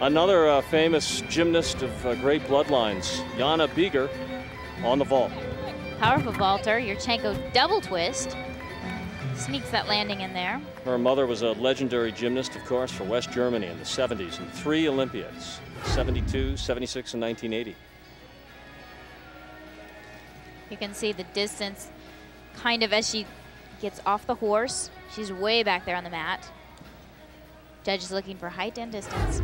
Another uh, famous gymnast of uh, great bloodlines, Jana Bieger, on the vault. Powerful vaulter, Yurchenko double twist. Sneaks that landing in there. Her mother was a legendary gymnast, of course, for West Germany in the 70s and three Olympiads, 72, 76, and 1980. You can see the distance kind of as she gets off the horse. She's way back there on the mat. Judge is looking for height and distance.